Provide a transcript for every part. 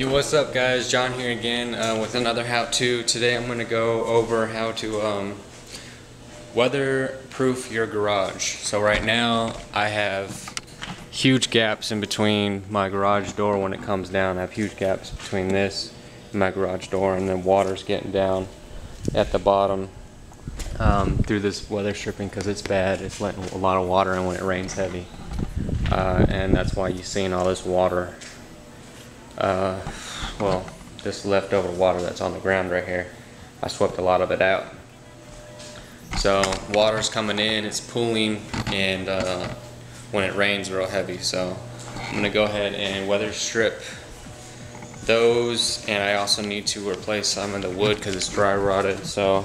Yo, what's up guys? John here again uh, with another how-to. Today I'm going to go over how to um, weatherproof your garage. So right now I have huge gaps in between my garage door when it comes down. I have huge gaps between this and my garage door and then water's getting down at the bottom um, through this weather stripping because it's bad. It's letting a lot of water in when it rains heavy. Uh, and that's why you're seeing all this water uh, well, this leftover water that's on the ground right here. I swept a lot of it out. So water's coming in, it's pooling, and uh, when it rains real heavy. So I'm gonna go ahead and weather strip those, and I also need to replace some of the wood because it's dry rotted. So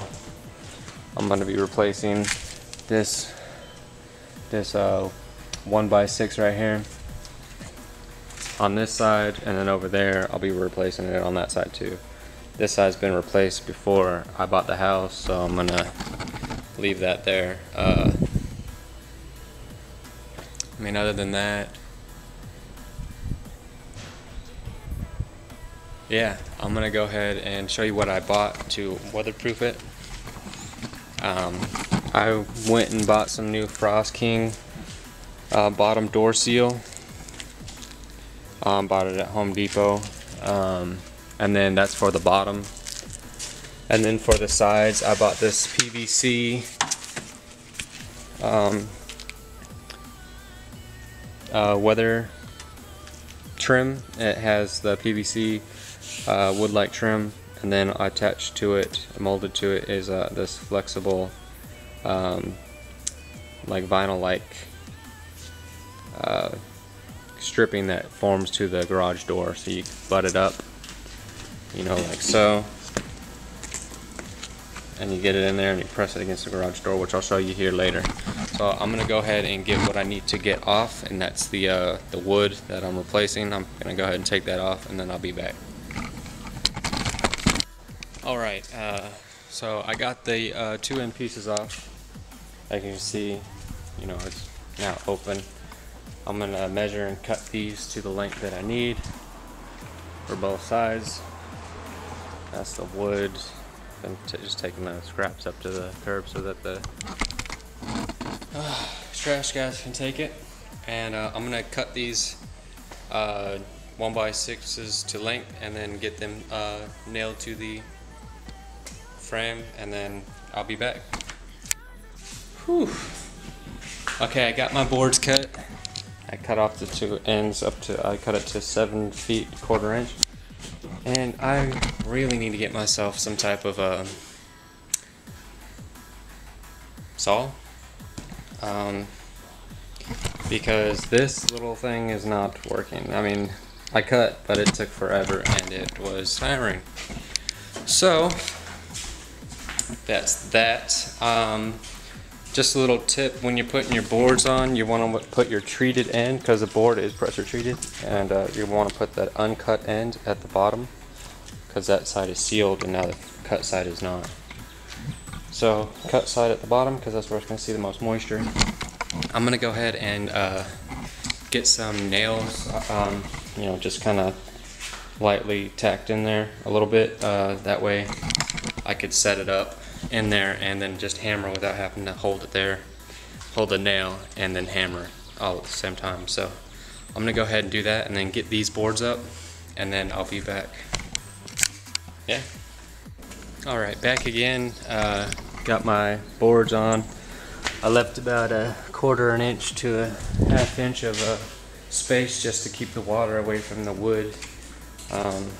I'm gonna be replacing this this uh, one by six right here on this side and then over there I'll be replacing it on that side too. This side's been replaced before I bought the house so I'm gonna leave that there. Uh, I mean other than that yeah I'm gonna go ahead and show you what I bought to weatherproof it. Um, I went and bought some new Frost King uh, bottom door seal um, bought it at Home Depot. Um, and then that's for the bottom. And then for the sides, I bought this PVC um, uh, weather trim. It has the PVC uh, wood-like trim, and then attached to it, molded to it, is uh, this flexible, um, like vinyl-like uh, stripping that forms to the garage door. So you butt it up, you know, like so. And you get it in there and you press it against the garage door, which I'll show you here later. So I'm gonna go ahead and get what I need to get off, and that's the uh, the wood that I'm replacing. I'm gonna go ahead and take that off, and then I'll be back. All right, uh, so I got the uh, two end pieces off. You can see, you know, it's now open. I'm gonna measure and cut these to the length that I need for both sides. That's the wood. I'm just taking the scraps up to the curb so that the uh, trash guys can take it. And uh, I'm gonna cut these uh, one by sixes to length and then get them uh, nailed to the frame and then I'll be back. Whew. Okay, I got my boards cut. I cut off the two ends up to, I cut it to seven feet, quarter inch. And I really need to get myself some type of a um, saw. Um, because this little thing is not working. I mean, I cut, but it took forever and it was tiring. So, that's that. Um, just a little tip, when you're putting your boards on, you want to put your treated end, because the board is pressure treated, and uh, you want to put that uncut end at the bottom, because that side is sealed and now the cut side is not. So, cut side at the bottom, because that's where it's going to see the most moisture. I'm going to go ahead and uh, get some nails, um, you know, just kind of lightly tacked in there a little bit. Uh, that way I could set it up in there and then just hammer without having to hold it there, hold the nail and then hammer all at the same time. So I'm gonna go ahead and do that and then get these boards up and then I'll be back. Yeah. All right, back again. Uh, got my boards on. I left about a quarter an inch to a half inch of a space just to keep the water away from the wood. Um,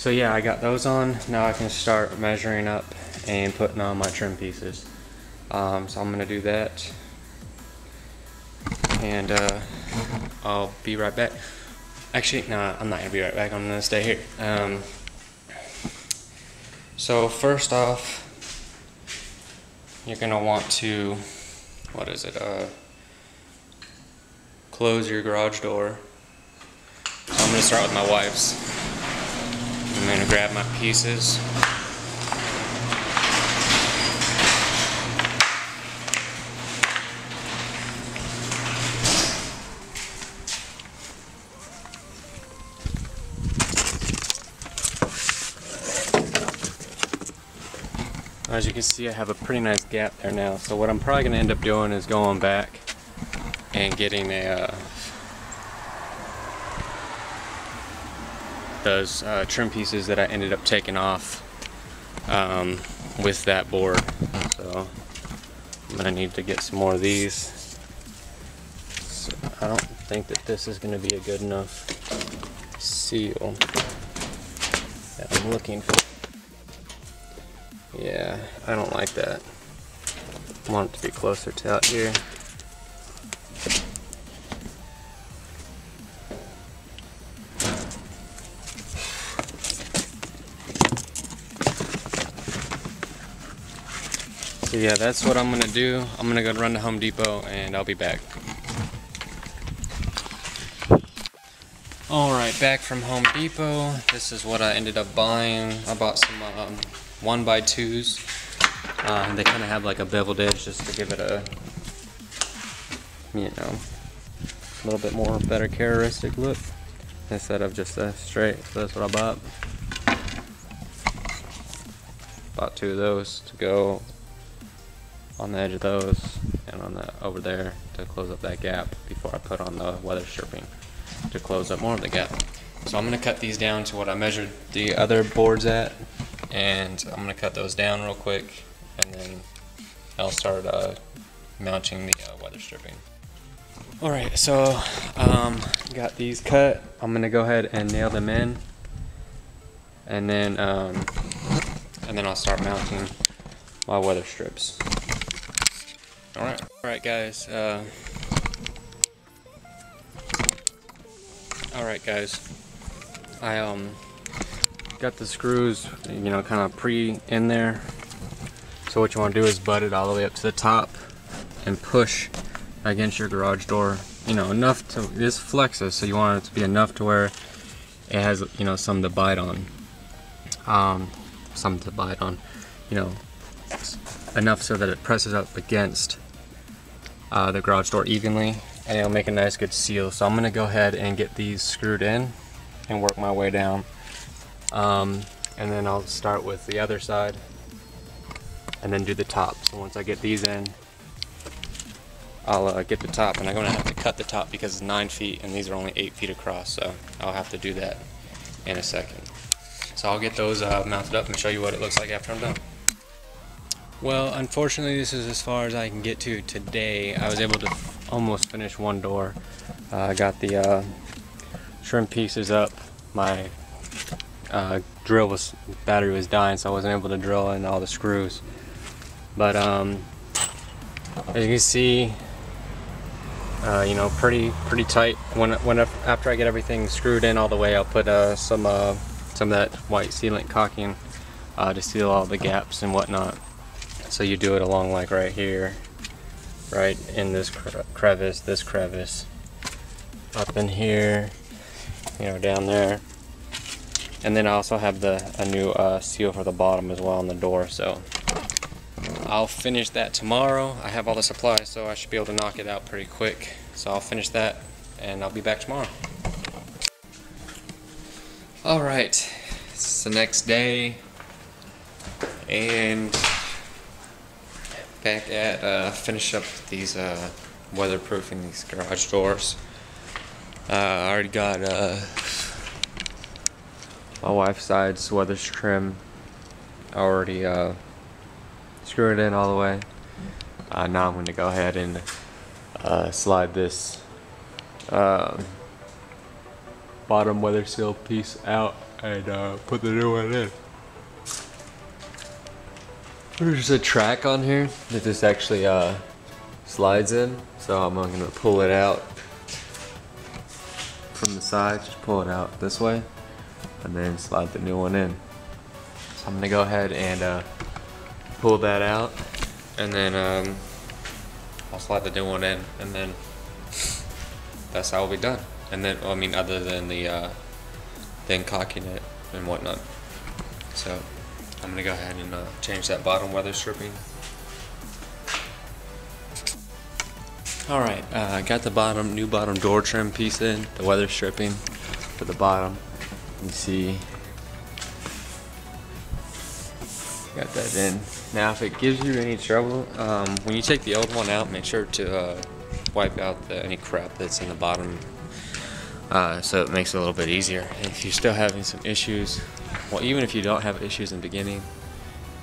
so yeah, I got those on. Now I can start measuring up and putting on my trim pieces. Um, so I'm gonna do that. And uh, I'll be right back. Actually, no, I'm not gonna be right back. I'm gonna stay here. Um, so first off, you're gonna want to, what is it, uh, close your garage door. So I'm gonna start with my wife's. I'm going to grab my pieces. As you can see I have a pretty nice gap there now so what I'm probably going to end up doing is going back and getting a uh, those uh, trim pieces that I ended up taking off um, with that board. So I'm gonna need to get some more of these. So I don't think that this is gonna be a good enough seal that I'm looking for. Yeah, I don't like that. I want it to be closer to out here. So yeah, that's what I'm gonna do. I'm gonna go run to Home Depot and I'll be back. Alright, back from Home Depot. This is what I ended up buying. I bought some um, one by twos. Uh, they kind of have like a beveled edge just to give it a, you know, a little bit more better characteristic look instead of just a straight. So that's what I bought. Bought two of those to go on the edge of those and on the over there to close up that gap before I put on the weather stripping to close up more of the gap. So I'm going to cut these down to what I measured the other boards at and I'm going to cut those down real quick and then I'll start uh, mounting the uh, weather stripping. Alright, so um, got these cut. I'm going to go ahead and nail them in and then um, and then I'll start mounting my weather strips. Alright. Alright guys, uh, Alright guys, I um got the screws, you know, kind of pre in there. So what you want to do is butt it all the way up to the top and push against your garage door, you know, enough to, this flexes, so you want it to be enough to where it has, you know, something to bite on. Um, something to bite on, you know, enough so that it presses up against uh, the garage door evenly and it'll make a nice good seal. So I'm gonna go ahead and get these screwed in and work my way down. Um, and then I'll start with the other side and then do the top. So once I get these in, I'll uh, get the top and I'm gonna have to cut the top because it's nine feet and these are only eight feet across. So I'll have to do that in a second. So I'll get those uh, mounted up and show you what it looks like after I'm done. Well, unfortunately, this is as far as I can get to today. I was able to almost finish one door. Uh, I got the uh, trim pieces up. My uh, drill was battery was dying, so I wasn't able to drill in all the screws. But um, as you can see, uh, you know, pretty pretty tight. When when after I get everything screwed in all the way, I'll put uh, some uh, some of that white sealant caulking to seal all the gaps and whatnot. So you do it along like right here, right in this crevice, this crevice, up in here, you know, down there. And then I also have the a new uh, seal for the bottom as well on the door. So I'll finish that tomorrow. I have all the supplies, so I should be able to knock it out pretty quick. So I'll finish that, and I'll be back tomorrow. All right, it's the next day, and back at uh, finish up these uh, weatherproofing these garage doors. Uh, I already got uh, my wife's side's weather trim already uh, screwed in all the way. Uh, now I'm going to go ahead and slide this um, bottom weather seal piece out and put the new one in. There's a track on here that this actually uh, slides in, so I'm gonna pull it out from the side, just pull it out this way, and then slide the new one in. So I'm gonna go ahead and uh, pull that out, and then um, I'll slide the new one in, and then that's how it'll be done. And then, well, I mean, other than the uh, then caulking it and whatnot. So. I'm gonna go ahead and uh, change that bottom weather stripping. Alright, uh, I got the bottom, new bottom door trim piece in, the weather stripping for the bottom. You see Got that in. Now, if it gives you any trouble, um, when you take the old one out, make sure to uh, wipe out the, any crap that's in the bottom uh, so it makes it a little bit easier. If you're still having some issues, well, even if you don't have issues in the beginning,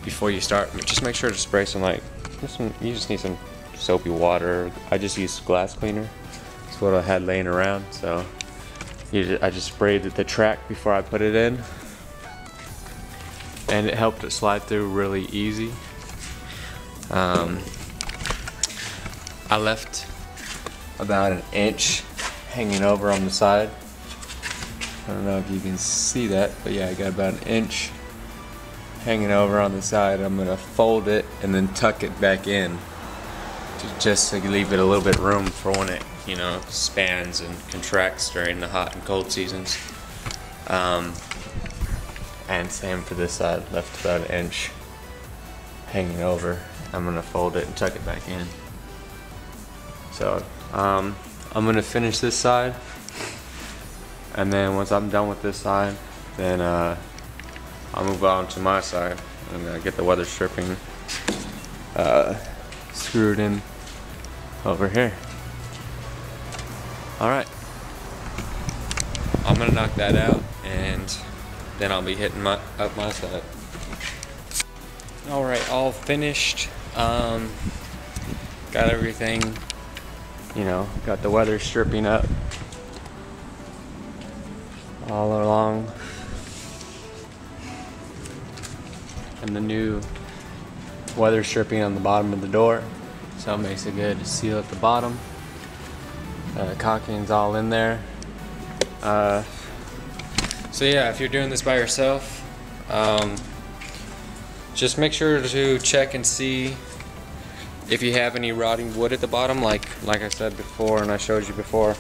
before you start, just make sure to spray some like, some, you just need some soapy water. I just use glass cleaner. That's what I had laying around. So just, I just sprayed the track before I put it in. And it helped it slide through really easy. Um, I left about an inch hanging over on the side. I don't know if you can see that, but yeah, I got about an inch hanging over on the side. I'm gonna fold it and then tuck it back in to just to leave it a little bit room for when it, you know, spans and contracts during the hot and cold seasons. Um, and same for this side, left about an inch hanging over. I'm gonna fold it and tuck it back in. So, um, I'm gonna finish this side and then once I'm done with this side then uh, I'll move on to my side and uh, get the weather stripping uh, screwed in over here. Alright I'm gonna knock that out and then I'll be hitting my up my side. Alright all finished. Um, got everything you know, got the weather stripping up all along. And the new weather stripping on the bottom of the door. So it makes it good seal at the bottom. Uh, caulking's all in there. Uh, so yeah, if you're doing this by yourself, um, just make sure to check and see if you have any rotting wood at the bottom, like like I said before and I showed you before,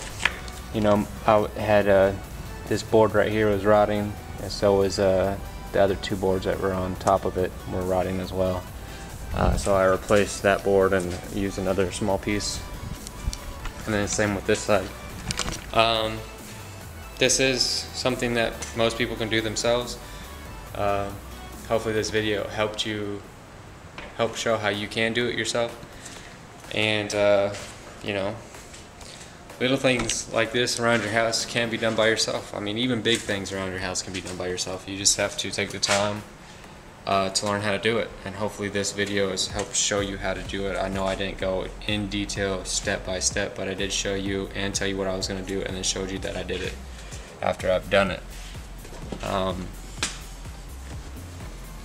you know, I had uh, this board right here was rotting, and so was uh, the other two boards that were on top of it were rotting as well. Uh, so I replaced that board and used another small piece. And then the same with this side. Um, this is something that most people can do themselves. Uh, hopefully this video helped you help show how you can do it yourself. And, uh, you know, little things like this around your house can be done by yourself. I mean, even big things around your house can be done by yourself. You just have to take the time uh, to learn how to do it. And hopefully this video has helped show you how to do it. I know I didn't go in detail step by step, but I did show you and tell you what I was going to do and then showed you that I did it after I've done it. Um,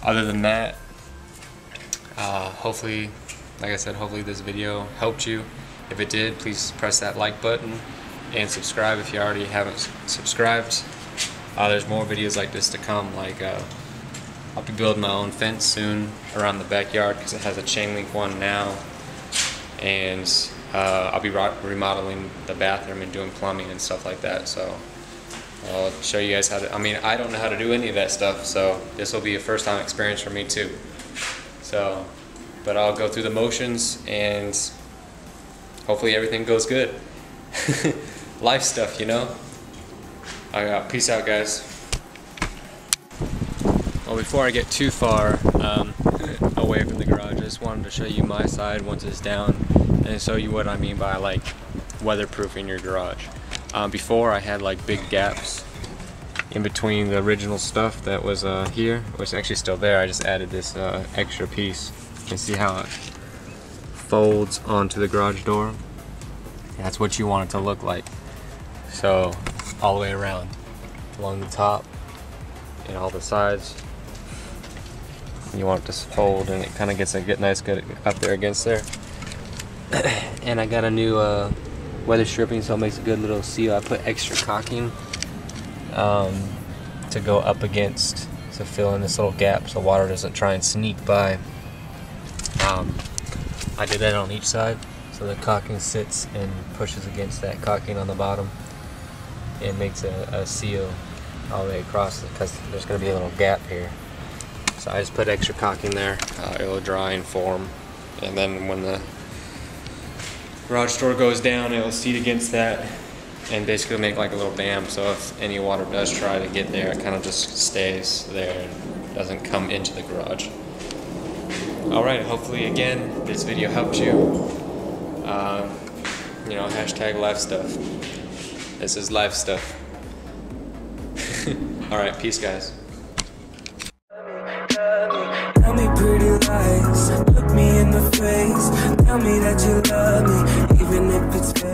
other than that, uh, hopefully, like I said, hopefully this video helped you. If it did, please press that like button and subscribe if you already haven't subscribed. Uh, there's more videos like this to come. Like uh, I'll be building my own fence soon around the backyard because it has a chain link one now, and uh, I'll be remodeling the bathroom and doing plumbing and stuff like that. So I'll show you guys how to. I mean, I don't know how to do any of that stuff, so this will be a first time experience for me too. So, but I'll go through the motions and hopefully everything goes good. Life stuff, you know? I got peace out, guys. Well, before I get too far um, away from the garage, I just wanted to show you my side once it's down and show you what I mean by like weatherproofing your garage. Um, before I had like big gaps in between the original stuff that was uh, here, which actually still there. I just added this uh, extra piece. You can see how it folds onto the garage door. That's what you want it to look like. So all the way around, along the top and all the sides. You want it to fold and it kind of gets a get nice good up there against there. and I got a new uh, weather stripping so it makes a good little seal. I put extra caulking um, to go up against to fill in this little gap so water doesn't try and sneak by. Um, I did that on each side so the caulking sits and pushes against that caulking on the bottom and makes a, a seal all the way across because there's going to be a little gap here. So I just put extra caulking there. Uh, it'll dry and form and then when the garage door goes down it'll seat against that and basically make like a little dam so if any water does try to get there it kind of just stays there and doesn't come into the garage all right, hopefully again, this video helped you. Um, you know, hashtag life stuff. This is life stuff. All right, peace guys. Tell me pretty lies, look me in the face, tell me that you love me, even if it's fake.